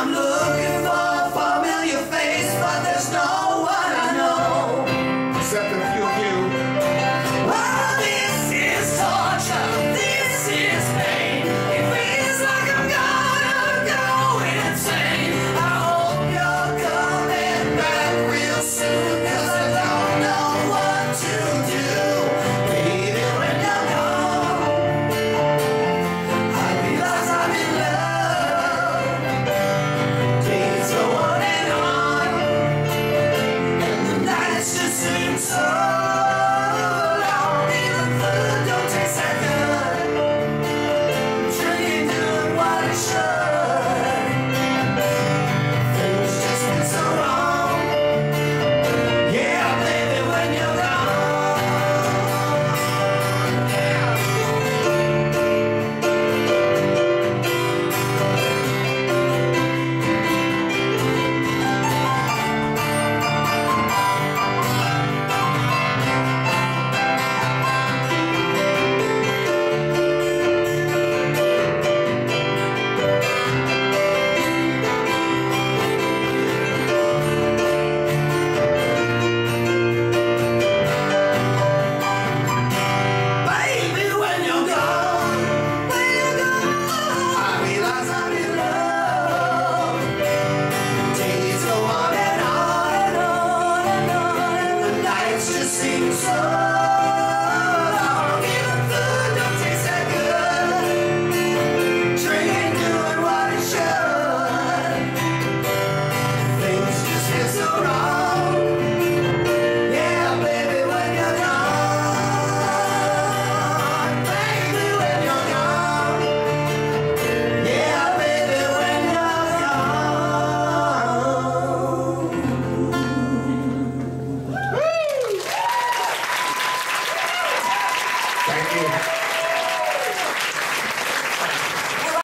I'm looking so